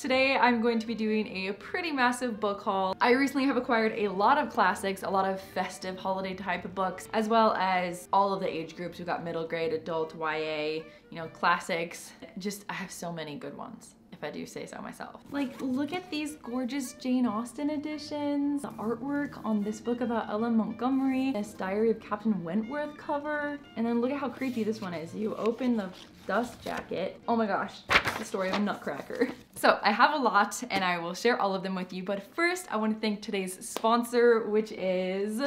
Today I'm going to be doing a pretty massive book haul. I recently have acquired a lot of classics, a lot of festive holiday type books, as well as all of the age groups. We've got middle grade, adult, YA, you know, classics. Just, I have so many good ones if I do say so myself. Like, look at these gorgeous Jane Austen editions, the artwork on this book about L.M. Montgomery, this Diary of Captain Wentworth cover, and then look at how creepy this one is. You open the dust jacket. Oh my gosh, the story of a nutcracker. So I have a lot and I will share all of them with you, but first I want to thank today's sponsor, which is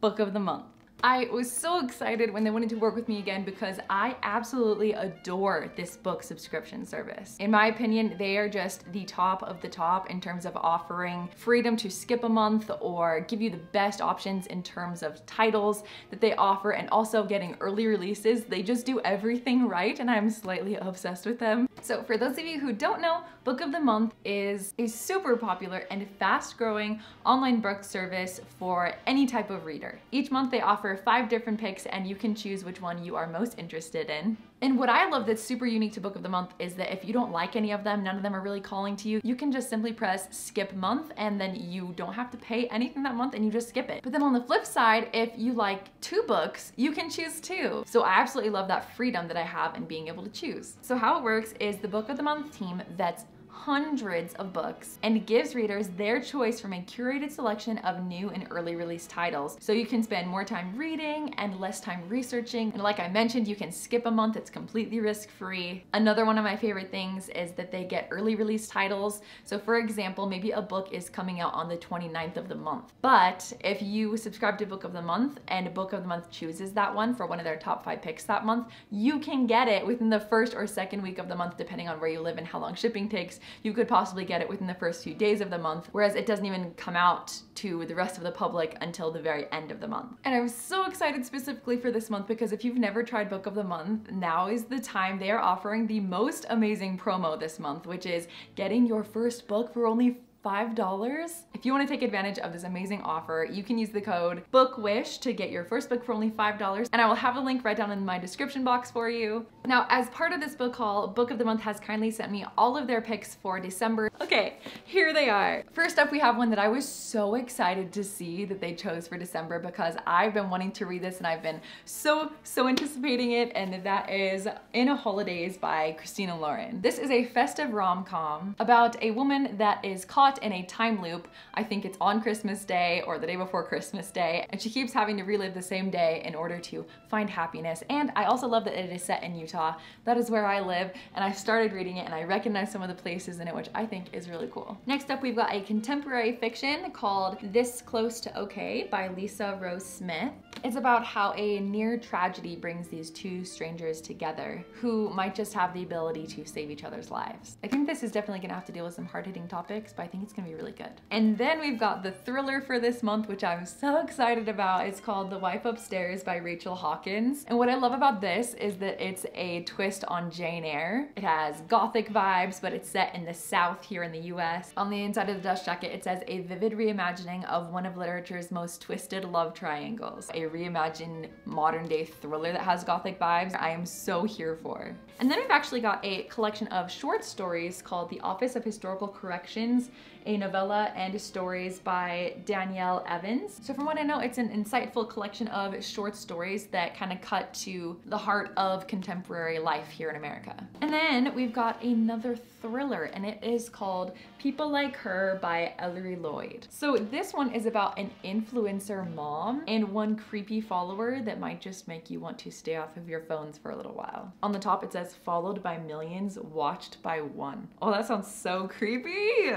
Book of the Month. I was so excited when they wanted to work with me again because I absolutely adore this book subscription service. In my opinion, they are just the top of the top in terms of offering freedom to skip a month or give you the best options in terms of titles that they offer and also getting early releases. They just do everything right and I'm slightly obsessed with them. So for those of you who don't know, Book of the Month is a super popular and fast growing online book service for any type of reader. Each month they offer five different picks and you can choose which one you are most interested in. And what I love that's super unique to Book of the Month is that if you don't like any of them, none of them are really calling to you, you can just simply press skip month and then you don't have to pay anything that month and you just skip it. But then on the flip side, if you like two books, you can choose two. So I absolutely love that freedom that I have in being able to choose. So how it works is the Book of the Month team vets hundreds of books and gives readers their choice from a curated selection of new and early release titles. So you can spend more time reading and less time researching. And like I mentioned, you can skip a month, it's completely risk-free. Another one of my favorite things is that they get early release titles. So for example, maybe a book is coming out on the 29th of the month. But if you subscribe to Book of the Month and Book of the Month chooses that one for one of their top five picks that month, you can get it within the first or second week of the month, depending on where you live and how long shipping takes you could possibly get it within the first few days of the month, whereas it doesn't even come out to the rest of the public until the very end of the month. And I'm so excited specifically for this month because if you've never tried Book of the Month, now is the time they are offering the most amazing promo this month, which is getting your first book for only $5. If you wanna take advantage of this amazing offer, you can use the code BOOKWISH to get your first book for only $5, and I will have a link right down in my description box for you. Now, as part of this book haul, Book of the Month has kindly sent me all of their picks for December. Okay, here they are. First up, we have one that I was so excited to see that they chose for December because I've been wanting to read this and I've been so, so anticipating it, and that is In a Holidaze by Christina Lauren. This is a festive rom-com about a woman that is caught caught in a time loop. I think it's on Christmas Day or the day before Christmas Day, and she keeps having to relive the same day in order to find happiness. And I also love that it is set in Utah. That is where I live, and I started reading it and I recognize some of the places in it, which I think is really cool. Next up, we've got a contemporary fiction called This Close to Okay by Leesa Cross-Smith. It's about how a near tragedy brings these two strangers together who might just have the ability to save each other's lives. I think this is definitely gonna have to deal with some hard-hitting topics, but I think it's gonna be really good. And then we've got the thriller for this month, which I'm so excited about. It's called The Wife Upstairs by Rachel Hawkins. And what I love about this is that it's a twist on Jane Eyre. It has gothic vibes, but it's set in the South here in the US. On the inside of the dust jacket, it says a vivid reimagining of one of literature's most twisted love triangles. A reimagined modern day thriller that has gothic vibes. I am so here for. And then we've actually got a collection of short stories called The Office of Historical Corrections a novella and stories by Danielle Evans. So from what I know, it's an insightful collection of short stories that kind of cut to the heart of contemporary life here in America. And then we've got another thriller and it is called People Like Her by Ellery Lloyd. So this one is about an influencer mom and one creepy follower that might just make you want to stay off of your phones for a little while. On the top it says followed by millions, watched by one. Oh, that sounds so creepy.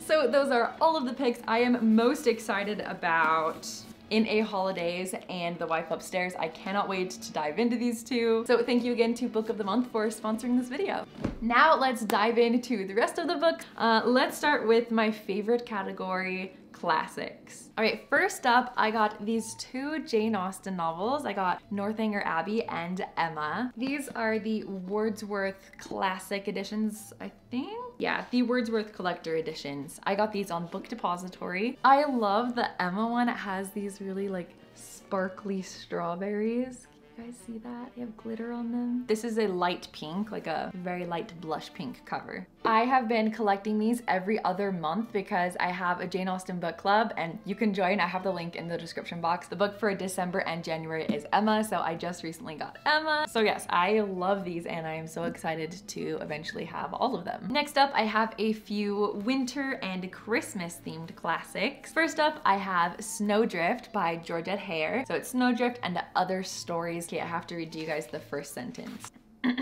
So those are all of the picks I am most excited about in A Holidaze and The Wife Upstairs. I cannot wait to dive into these two. So thank you again to Book of the Month for sponsoring this video. Now let's dive into the rest of the book. Uh, let's start with my favorite category, classics. All right, first up, I got these two Jane Austen novels. I got Northanger Abbey and Emma. These are the Wordsworth Classic editions, I think? Yeah, the Wordsworth Collector editions. I got these on Book Depository. I love the Emma one. It has these really like sparkly strawberries. Can you guys see that? They have glitter on them. This is a light pink, like a very light blush pink cover. I have been collecting these every other month because I have a Jane Austen book club and you can join. I have the link in the description box. The book for December and January is Emma, so I just recently got Emma. So yes, I love these and I am so excited to eventually have all of them. Next up, I have a few winter and Christmas themed classics. First up, I have Snowdrift by Georgette Heyer. So it's Snowdrift and other stories. Okay, I have to read to you guys the first sentence.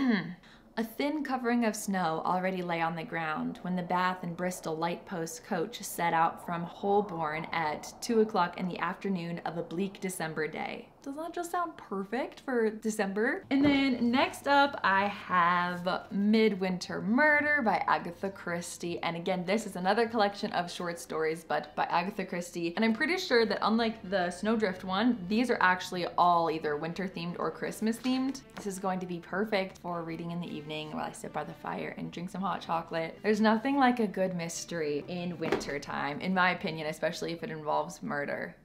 A thin covering of snow already lay on the ground when the Bath and Bristol Light Post coach set out from Holborn at 2 o'clock in the afternoon of a bleak December day. Doesn't that just sound perfect for December? And then next up, I have Midwinter Murder by Agatha Christie. And again, this is another collection of short stories, but by Agatha Christie. And I'm pretty sure that unlike the Snowdrift one, these are actually all either winter themed or Christmas themed. This is going to be perfect for reading in the evening while I sit by the fire and drink some hot chocolate. There's nothing like a good mystery in winter time, in my opinion, especially if it involves murder.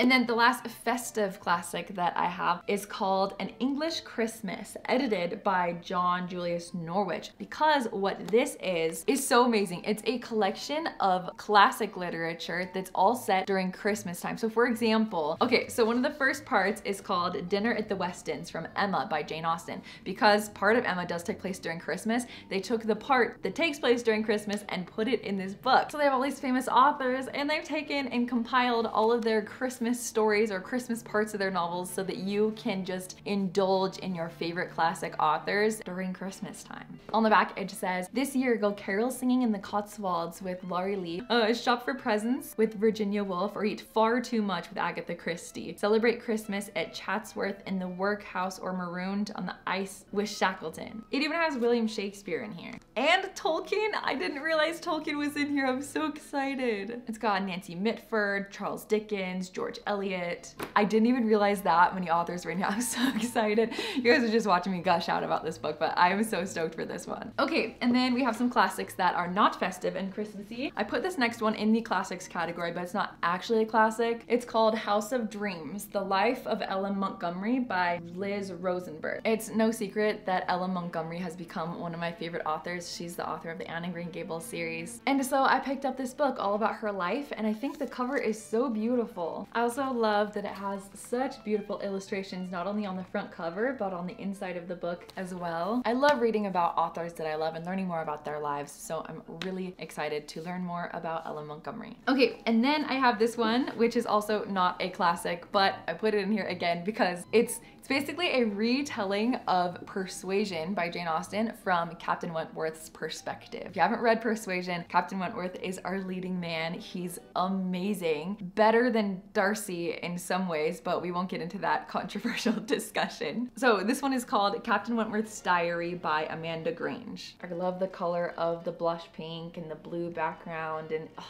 And then the last festive classic that I have is called An English Christmas, edited by John Julius Norwich. Because what this is, is so amazing. It's a collection of classic literature that's all set during Christmas time. So for example, okay, so one of the first parts is called Dinner at the Westons from Emma by Jane Austen. Because part of Emma does take place during Christmas, they took the part that takes place during Christmas and put it in this book. So they have all these famous authors and they've taken and compiled all of their Christmas Christmas stories or Christmas parts of their novels so that you can just indulge in your favorite classic authors during Christmas time. On the back, it says, this year go carol singing in the Cotswolds with Laurie Lee, uh, shop for presents with Virginia Woolf, or eat far too much with Agatha Christie. Celebrate Christmas at Chatsworth in the workhouse or marooned on the ice with Shackleton. It even has William Shakespeare in here. And Tolkien, I didn't realize Tolkien was in here. I'm so excited. It's got Nancy Mitford, Charles Dickens, George Eliot. I didn't even realize that many authors right now. I'm so excited. You guys are just watching me gush out about this book, but I am so stoked for this one. Okay, and then we have some classics that are not festive and Christmassy. I put this next one in the classics category, but it's not actually a classic. It's called House of Dreams, The Life of L.M. Montgomery by Liz Rosenberg. It's no secret that L.M. Montgomery has become one of my favorite authors. She's the author of the Anne and Green Gables series. And so I picked up this book all about her life, and I think the cover is so beautiful. Also love that it has such beautiful illustrations, not only on the front cover, but on the inside of the book as well. I love reading about authors that I love and learning more about their lives, so I'm really excited to learn more about L.M. Montgomery. Okay, and then I have this one, which is also not a classic, but I put it in here again because it's it's basically a retelling of Persuasion by Jane Austen from Captain Wentworth's perspective. If you haven't read Persuasion, Captain Wentworth is our leading man. He's amazing. Better than Darcy in some ways, but we won't get into that controversial discussion. So this one is called Captain Wentworth's Diary by Amanda Grange. I love the color of the blush pink and the blue background and oh,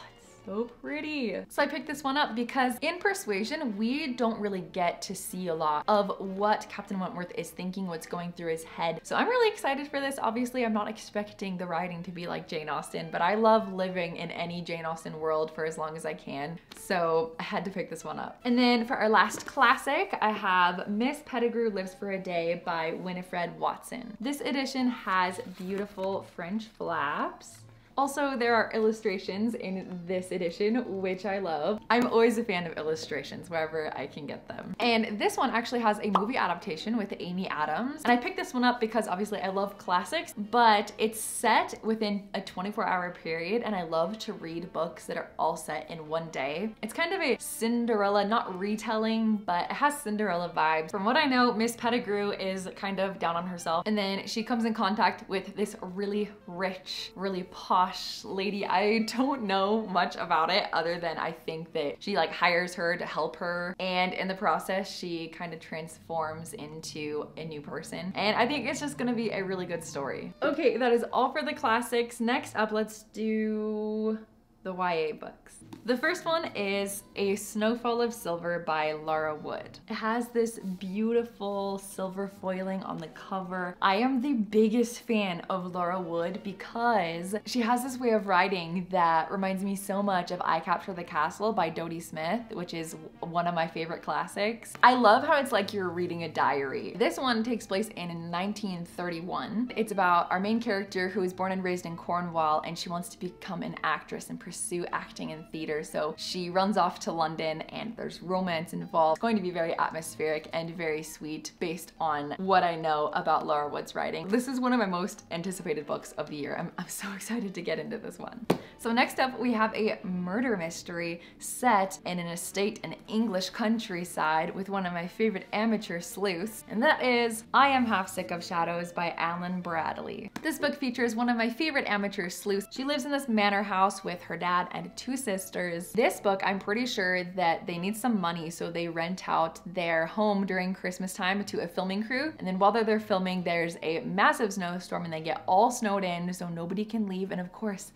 so pretty. So I picked this one up because in Persuasion, we don't really get to see a lot of what Captain Wentworth is thinking, what's going through his head. So I'm really excited for this. Obviously, I'm not expecting the writing to be like Jane Austen, but I love living in any Jane Austen world for as long as I can. So I had to pick this one up. And then for our last classic, I have Miss Pettigrew Lives for a Day by Winifred Watson. This edition has beautiful French flaps also, there are illustrations in this edition, which I love. I'm always a fan of illustrations wherever I can get them. And this one actually has a movie adaptation with Amy Adams. And I picked this one up because obviously I love classics, but it's set within a 24 hour period and I love to read books that are all set in one day. It's kind of a Cinderella, not retelling, but it has Cinderella vibes. From what I know, Miss Pettigrew is kind of down on herself and then she comes in contact with this really rich, really posh lady, I don't know much about it other than I think that she like hires her to help her and in the process she kind of transforms into a new person. And I think it's just gonna be a really good story. Okay, that is all for the classics. Next up, let's do the YA books. The first one is A Snowfall of Silver by Laura Wood. It has this beautiful silver foiling on the cover. I am the biggest fan of Laura Wood because she has this way of writing that reminds me so much of I Capture the Castle by Dodie Smith, which is one of my favorite classics. I love how it's like you're reading a diary. This one takes place in 1931. It's about our main character who is born and raised in Cornwall and she wants to become an actress and pursue acting in theater so she runs off to London and there's romance involved. It's going to be very atmospheric and very sweet based on what I know about Laura Wood's writing. This is one of my most anticipated books of the year. I'm, I'm so excited to get into this one. So next up we have a murder mystery set in an estate in English countryside with one of my favorite amateur sleuths and that is I Am Half Sick of Shadows by Alan Bradley. This book features one of my favorite amateur sleuths. She lives in this manor house with her dad and two sisters This book, I'm pretty sure that they need some money, so they rent out their home during Christmas time to a filming crew. And then while they're there filming, there's a massive snowstorm and they get all snowed in, so nobody can leave. And of course,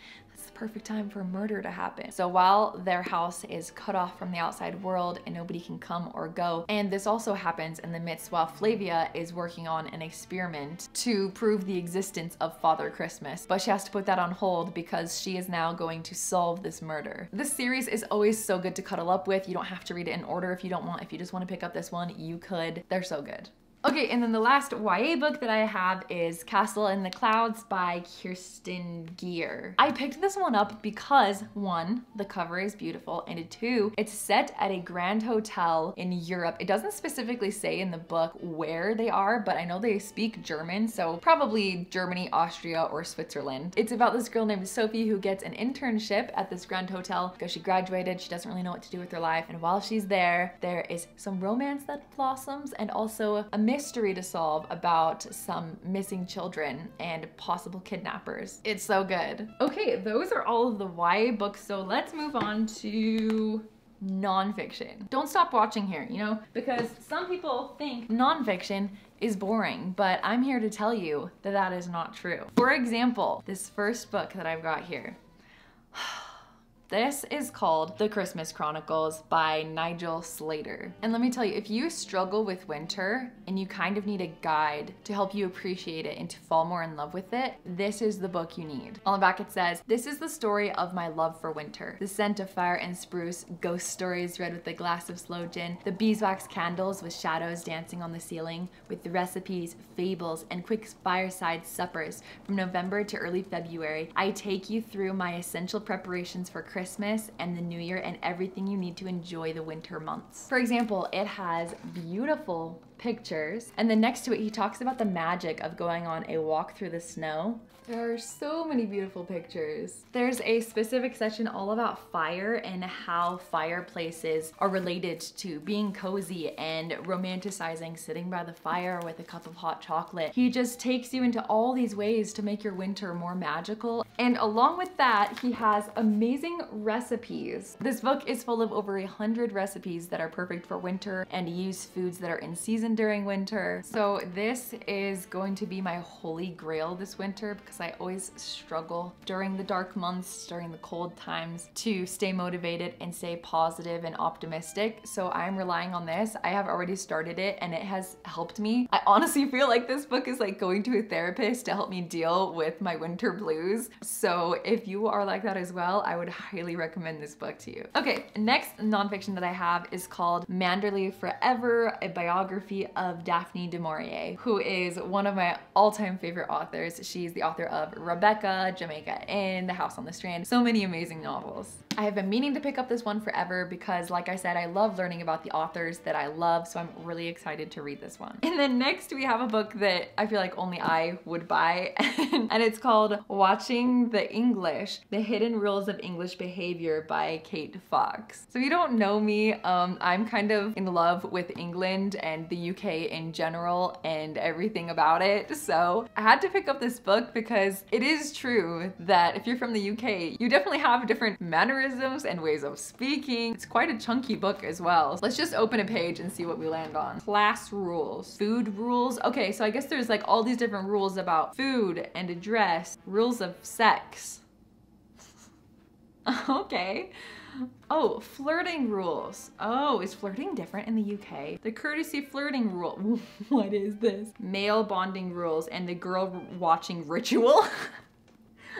perfect time for murder to happen. So while their house is cut off from the outside world and nobody can come or go, and this also happens in the midst while Flavia is working on an experiment to prove the existence of Father Christmas, but she has to put that on hold because she is now going to solve this murder. This series is always so good to cuddle up with. You don't have to read it in order if you don't want. If you just want to pick up this one, you could. They're so good. Okay, and then the last YA book that I have is Castle in the Clouds by Kerstin Gier. I picked this one up because one, the cover is beautiful, and two, it's set at a grand hotel in Europe. It doesn't specifically say in the book where they are, but I know they speak German, so probably Germany, Austria, or Switzerland. It's about this girl named Sophie who gets an internship at this grand hotel because she graduated, she doesn't really know what to do with her life, and while she's there, there is some romance that blossoms and also a mystery to solve about some missing children and possible kidnappers. It's so good. Okay, those are all of the YA books, so let's move on to nonfiction. Don't stop watching here, you know, because some people think nonfiction is boring, but I'm here to tell you that that is not true. For example, this first book that I've got here. Oh, This is called The Christmas Chronicles by Nigel Slater. And let me tell you, if you struggle with winter and you kind of need a guide to help you appreciate it and to fall more in love with it, this is the book you need. On the back it says, This is the story of my love for winter. The scent of fire and spruce, ghost stories read with a glass of sloe gin, the beeswax candles with shadows dancing on the ceiling, with the recipes, fables, and quick fireside suppers from November to early February. I take you through my essential preparations for Christmas and the New Year and everything you need to enjoy the winter months. For example, it has beautiful pictures and then next to it he talks about the magic of going on a walk through the snow there are so many beautiful pictures. There's a specific section all about fire and how fireplaces are related to being cozy and romanticizing sitting by the fire with a cup of hot chocolate. He just takes you into all these ways to make your winter more magical. And along with that, he has amazing recipes. This book is full of over a hundred recipes that are perfect for winter and use foods that are in season during winter. So this is going to be my holy grail this winter because I always struggle during the dark months, during the cold times to stay motivated and stay positive and optimistic. So I'm relying on this. I have already started it and it has helped me. I honestly feel like this book is like going to a therapist to help me deal with my winter blues. So if you are like that as well, I would highly recommend this book to you. Okay, next nonfiction that I have is called Manderley Forever, a biography of Daphne du Maurier, who is one of my all-time favorite authors. She's the author author of Rebecca, Jamaica Inn, The House on the Strand, so many amazing novels. I have been meaning to pick up this one forever because like I said, I love learning about the authors that I love, so I'm really excited to read this one. And then next we have a book that I feel like only I would buy, and it's called Watching the English, The Hidden Rules of English Behavior by Kate Fox. So if you don't know me, um, I'm kind of in love with England and the UK in general and everything about it, so I had to pick up this book because it is true that if you're from the UK, you definitely have different mannerisms mannerisms and ways of speaking. It's quite a chunky book as well. Let's just open a page and see what we land on. Class rules, food rules. Okay, so I guess there's like all these different rules about food and address, rules of sex. okay. Oh, flirting rules. Oh, is flirting different in the UK? The courtesy flirting rule. what is this? Male bonding rules and the girl watching ritual.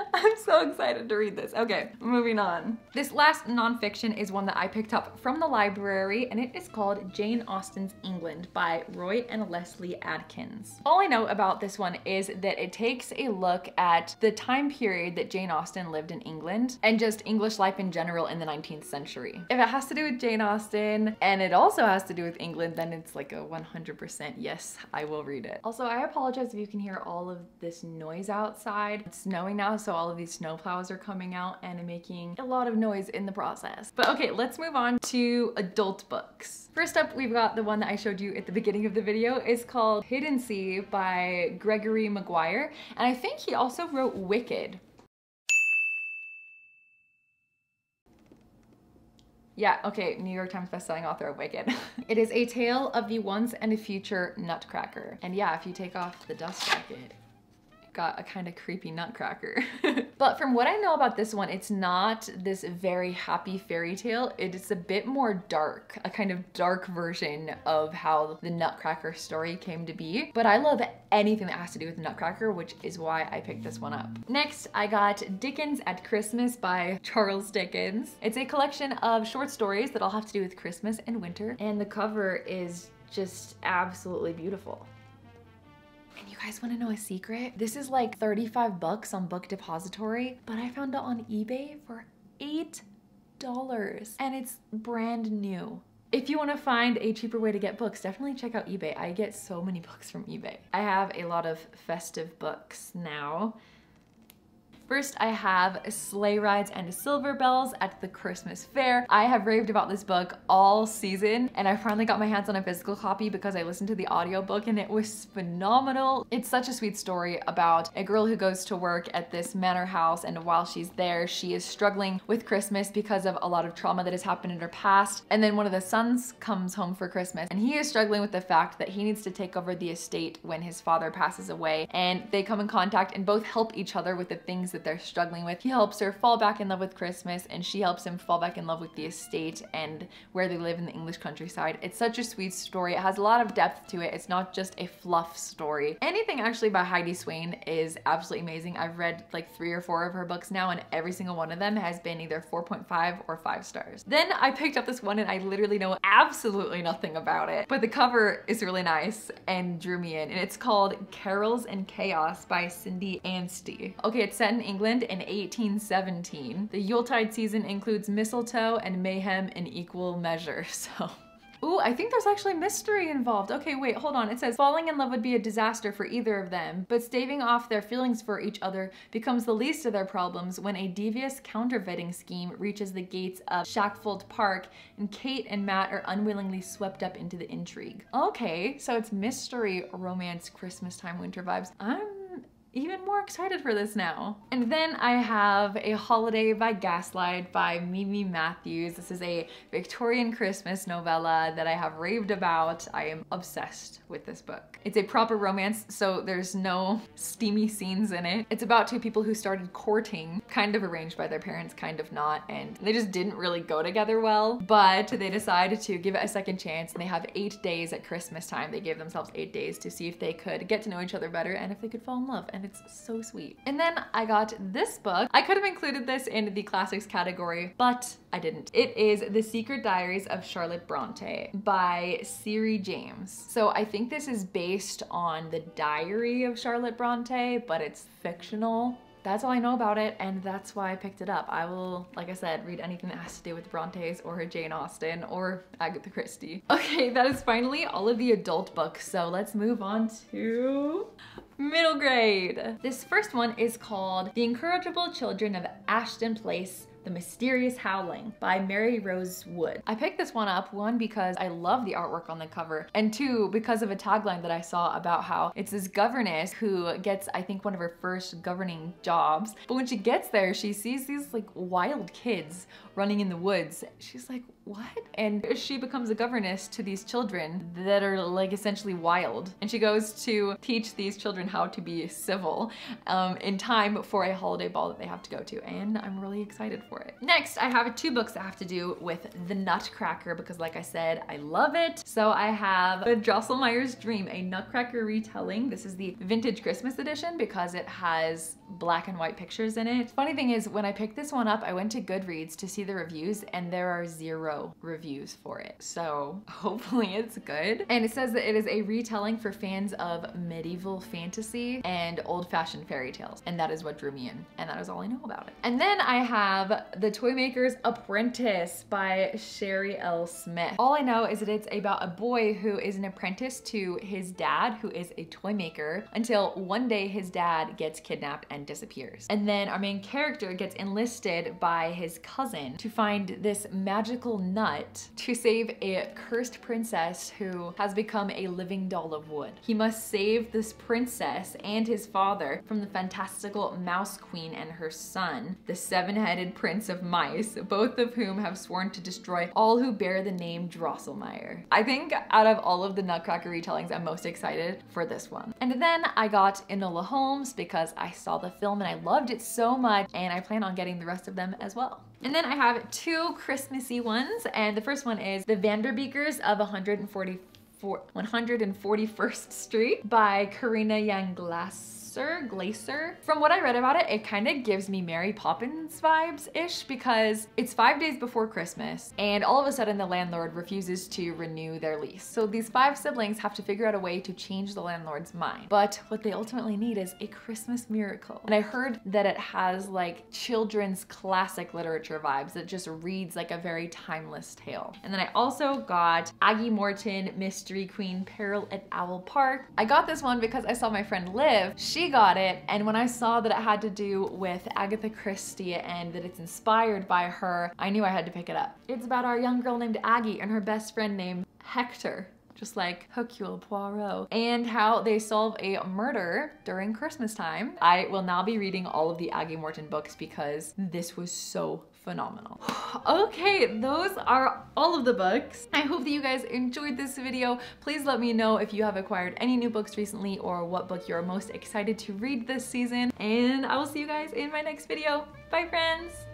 I'm so excited to read this. Okay, moving on. This last nonfiction is one that I picked up from the library and it is called Jane Austen's England by Roy and Lesley Adkins. All I know about this one is that it takes a look at the time period that Jane Austen lived in England and just English life in general in the 19th century. If it has to do with Jane Austen and it also has to do with England, then it's like a 100% yes, I will read it. Also, I apologize if you can hear all of this noise outside. It's snowing now, so all of these snowplows are coming out and making a lot of noise in the process. But okay, let's move on to adult books. First up, we've got the one that I showed you at the beginning of the video. It's called Hiddensee by Gregory Maguire. And I think he also wrote Wicked. Yeah, okay, New York Times bestselling author of Wicked. it is a tale of the once and a future nutcracker. And yeah, if you take off the dust jacket, got a kind of creepy nutcracker. but from what I know about this one, it's not this very happy fairy tale. It is a bit more dark, a kind of dark version of how the nutcracker story came to be. But I love anything that has to do with nutcracker, which is why I picked this one up. Next, I got Dickens at Christmas by Charles Dickens. It's a collection of short stories that all have to do with Christmas and winter. And the cover is just absolutely beautiful. And you guys wanna know a secret? This is like 35 bucks on Book Depository, but I found it on eBay for $8 and it's brand new. If you want to find a cheaper way to get books, definitely check out eBay. I get so many books from eBay. I have a lot of festive books now. First, I have Sleigh Rides and Silver Bells at the Christmas Fair. I have raved about this book all season and I finally got my hands on a physical copy because I listened to the audiobook and it was phenomenal. It's such a sweet story about a girl who goes to work at this manor house and while she's there, she is struggling with Christmas because of a lot of trauma that has happened in her past. And then one of the sons comes home for Christmas and he is struggling with the fact that he needs to take over the estate when his father passes away. And they come in contact and both help each other with the things that they're struggling with. He helps her fall back in love with Christmas and she helps him fall back in love with the estate and where they live in the English countryside. It's such a sweet story. It has a lot of depth to it. It's not just a fluff story. Anything actually by Heidi Swain is absolutely amazing. I've read like three or four of her books now and every single one of them has been either 4.5 or 5 stars. Then I picked up this one and I literally know absolutely nothing about it, but the cover is really nice and drew me in and it's called Carols and Chaos by Cindy Anstey. Okay, it's set in England in 1817. The Yuletide season includes mistletoe and mayhem in equal measure, so Ooh, I think there's actually mystery involved. Okay, wait, hold on. It says falling in love would be a disaster for either of them, but staving off their feelings for each other becomes the least of their problems when a devious counterfeiting scheme reaches the gates of Shackfold Park and Kate and Matt are unwillingly swept up into the intrigue. Okay, so it's mystery, romance, Christmas time, winter vibes. I'm even more excited for this now. And then I have A Holiday by Gaslight by Mimi Matthews. This is a Victorian Christmas novella that I have raved about. I am obsessed with this book. It's a proper romance, so there's no steamy scenes in it. It's about two people who started courting, kind of arranged by their parents, kind of not, and they just didn't really go together well, but they decided to give it a second chance and they have eight days at Christmas time. They gave themselves eight days to see if they could get to know each other better and if they could fall in love. And it's so sweet. And then I got this book. I could have included this in the classics category, but I didn't. It is The Secret Diaries of Charlotte Bronte by Syrie James. So I think this is based on the diary of Charlotte Bronte, but it's fictional that's all I know about it and that's why I picked it up. I will, like I said, read anything that has to do with Brontes or Jane Austen or Agatha Christie. Okay, that is finally all of the adult books. So let's move on to middle grade. This first one is called The Incorrigible Children of Ashton Place the Mysterious Howling by Maryrose Wood. I picked this one up, one, because I love the artwork on the cover, and two, because of a tagline that I saw about how it's this governess who gets, I think, one of her first governing jobs. But when she gets there, she sees these like wild kids running in the woods. She's like, what? And she becomes a governess to these children that are like essentially wild. And she goes to teach these children how to be civil um, in time for a holiday ball that they have to go to. And I'm really excited for it. Next, I have two books that have to do with the Nutcracker because like I said, I love it. So I have The Drosselmeyer's Dream, a Nutcracker retelling. This is the vintage Christmas edition because it has black and white pictures in it. Funny thing is, when I picked this one up, I went to Goodreads to see the reviews and there are zero reviews for it. So hopefully it's good. And it says that it is a retelling for fans of medieval fantasy and old-fashioned fairy tales. And that is what drew me in. And that is all I know about it. And then I have The Toymaker's Apprentice by Sherri L. Smith. All I know is that it's about a boy who is an apprentice to his dad, who is a toy maker, until one day his dad gets kidnapped and disappears. And then our main character gets enlisted by his cousin to find this magical nut to save a cursed princess who has become a living doll of wood. He must save this princess and his father from the fantastical mouse queen and her son, the seven-headed prince of mice, both of whom have sworn to destroy all who bear the name Drosselmeyer. I think out of all of the Nutcracker retellings, I'm most excited for this one. And then I got Enola Holmes because I saw the film and I loved it so much and I plan on getting the rest of them as well. And then I have two Christmassy ones and the first one is The Vanderbeekers of 140 141st Street by Karina Yan Glass Glaser. From what I read about it, it kind of gives me Mary Poppins vibes-ish because it's five days before Christmas and all of a sudden the landlord refuses to renew their lease. So these five siblings have to figure out a way to change the landlord's mind. But what they ultimately need is a Christmas miracle. And I heard that it has like children's classic literature vibes that just reads like a very timeless tale. And then I also got Aggie Morton, Mystery Queen, Peril at Owl Park. I got this one because I saw my friend Liv. Got it, and when I saw that it had to do with Agatha Christie and that it's inspired by her, I knew I had to pick it up. It's about our young girl named Aggie and her best friend named Hector just like Hercule Poirot, and how they solve a murder during Christmas time. I will now be reading all of the Aggie Morton books because this was so phenomenal. okay, those are all of the books. I hope that you guys enjoyed this video. Please let me know if you have acquired any new books recently or what book you're most excited to read this season. And I will see you guys in my next video. Bye friends!